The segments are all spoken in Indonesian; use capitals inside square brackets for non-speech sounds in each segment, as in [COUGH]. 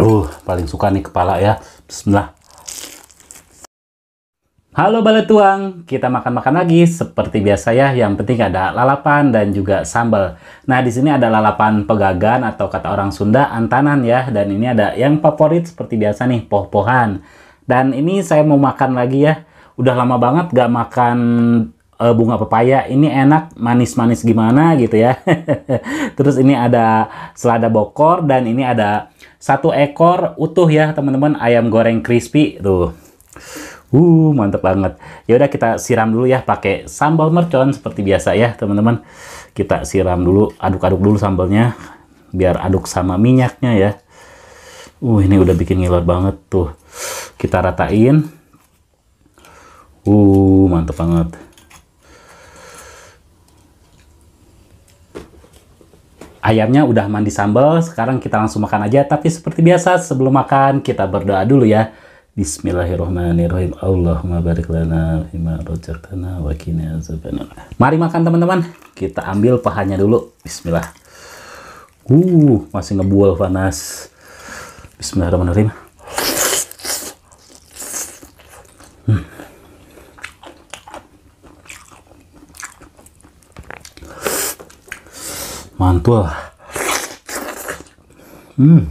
Uh, paling suka nih kepala ya. Bismillah. Halo Bale Tuang, kita makan-makan lagi seperti biasa ya. Yang penting ada lalapan dan juga sambal. Nah, di sini ada lalapan pegagan atau kata orang Sunda antanan ya. Dan ini ada yang favorit seperti biasa nih, poh-pohan. Dan ini saya mau makan lagi ya. Udah lama banget gak makan uh, bunga pepaya. Ini enak, manis-manis gimana gitu ya. [LAUGHS] Terus ini ada selada bokor dan ini ada satu ekor utuh ya teman-teman ayam goreng crispy tuh. Uh, mantep banget. Ya udah kita siram dulu ya pakai sambal mercon seperti biasa ya, teman-teman. Kita siram dulu, aduk-aduk dulu sambalnya biar aduk sama minyaknya ya. Uh, ini udah bikin ngiler banget tuh. Kita ratain. Uh, mantep banget. Ayamnya udah mandi sambal, sekarang kita langsung makan aja. Tapi seperti biasa, sebelum makan kita berdoa dulu ya. Bismillahirrahmanirrahim. Allahumma barik lana fima rojaktana wa qina Mari makan teman-teman. Kita ambil pahanya dulu. Bismillah. Uh, masih ngebual panas. Bismillahirrahmanirrahim. Mantul. Hmm.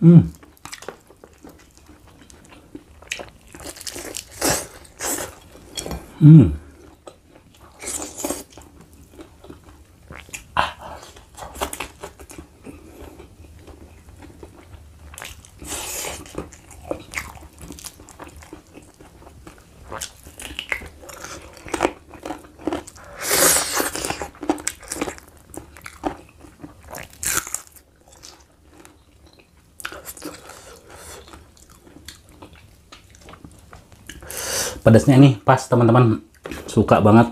Hmm. Hmm pedasnya nih pas teman-teman. Suka banget.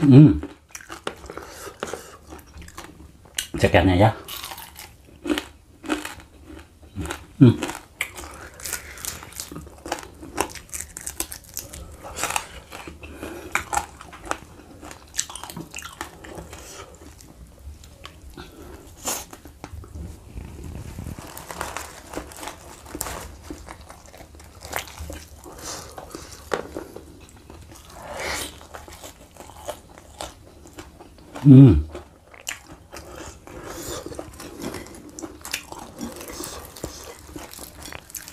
Hmm. Cekernya ya. Hmm. Hmm.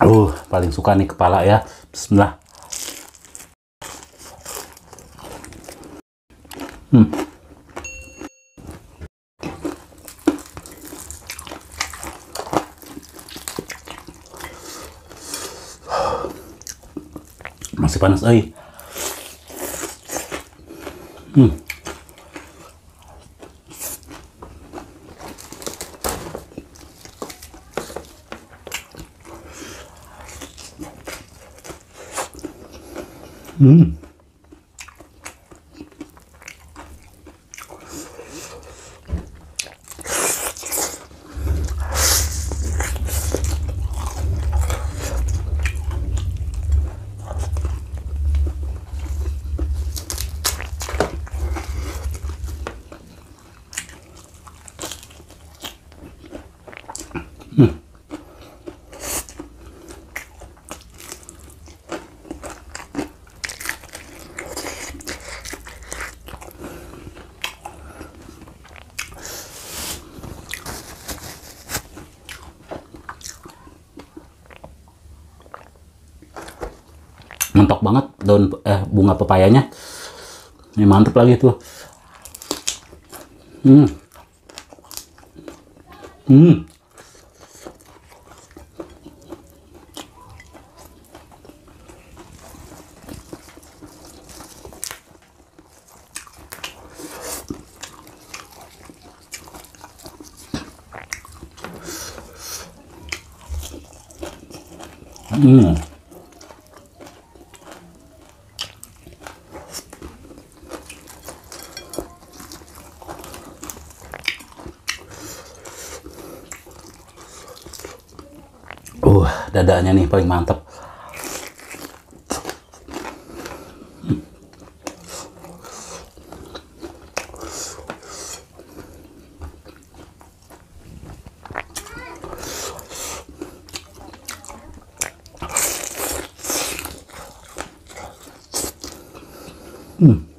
Uh, paling suka nih kepala ya. Bismillah. Hmm. Masih panas, eh. Hmm. Hmm. Mentok banget daun eh bunga pepayanya. Ini mantep lagi tuh. Hmm. Hmm. dadanya nih paling mantep. Hmm.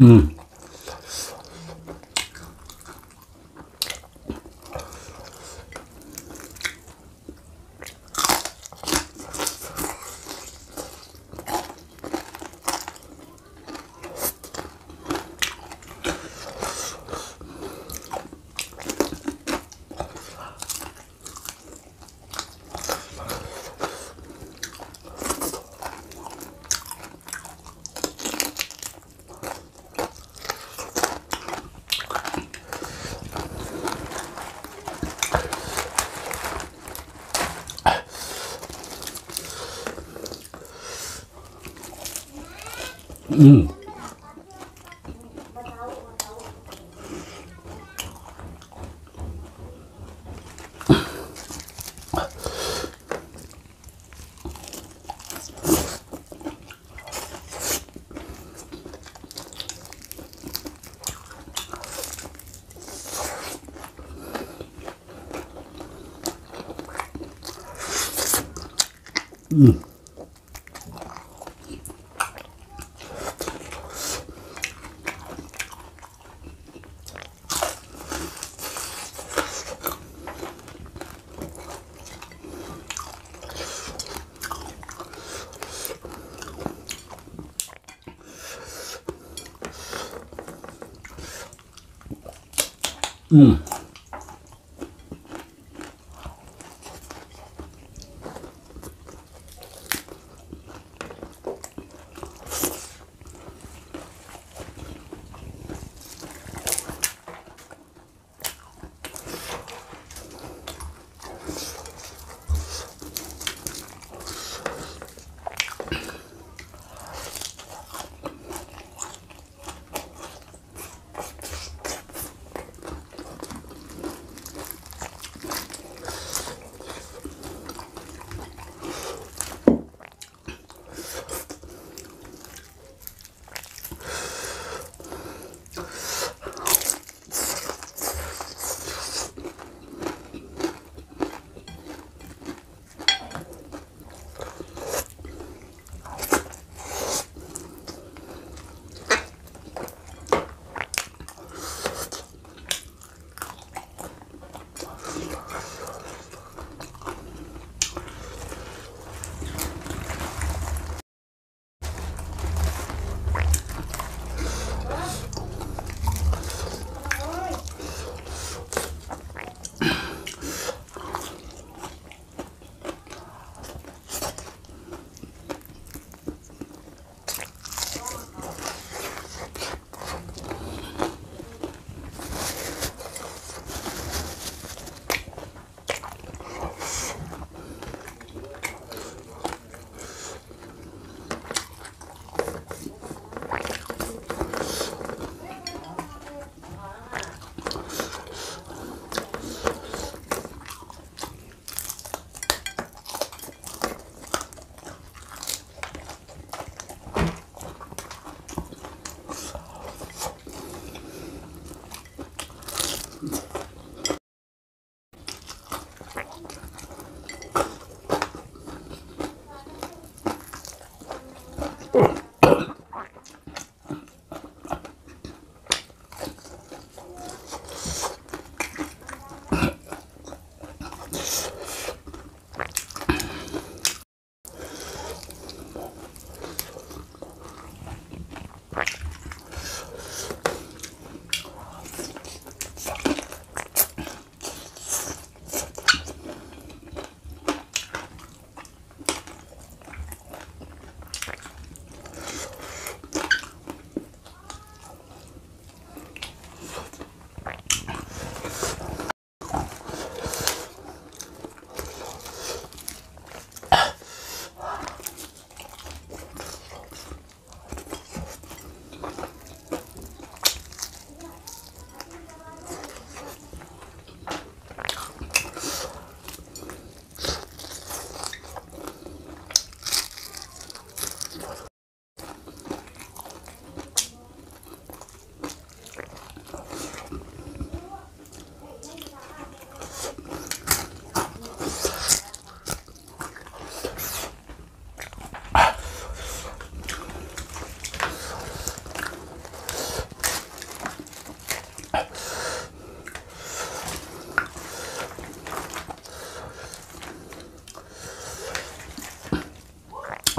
Hmm. Hmm. Hmm.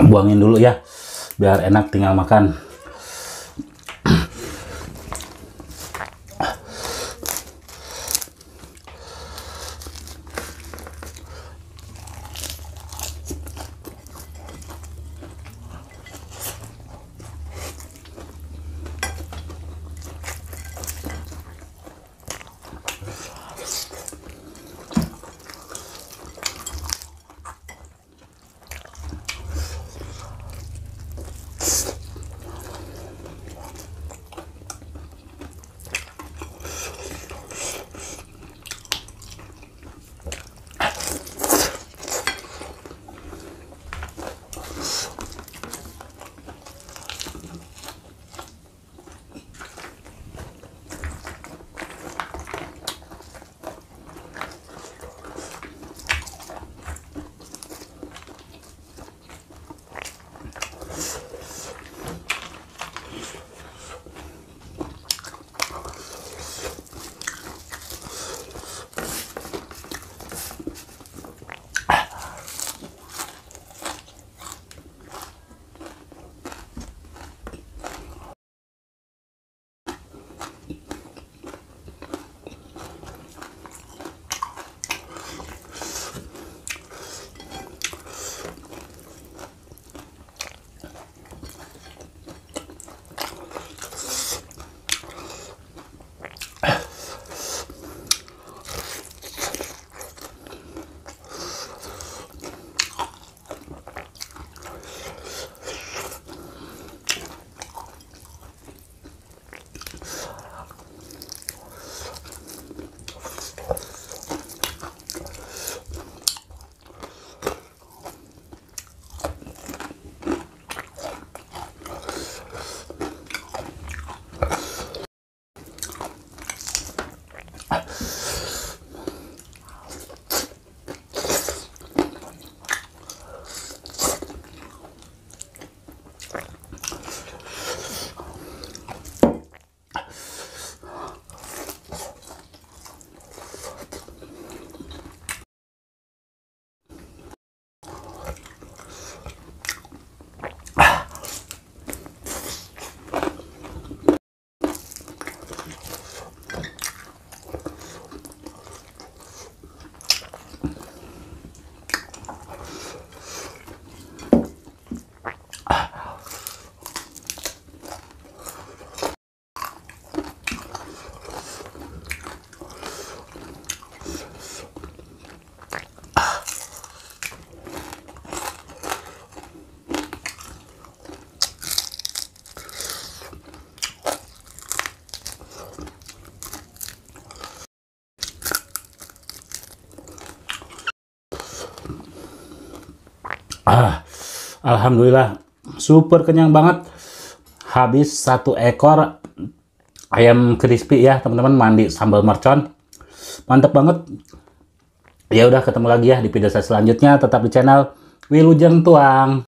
Buangin dulu ya biar enak tinggal makan Ah, Alhamdulillah, super kenyang banget. Habis satu ekor ayam crispy ya, teman-teman mandi sambal mercon. Mantap banget. Ya udah ketemu lagi ya di video saya selanjutnya. Tetap di channel Wilujeng Tuang.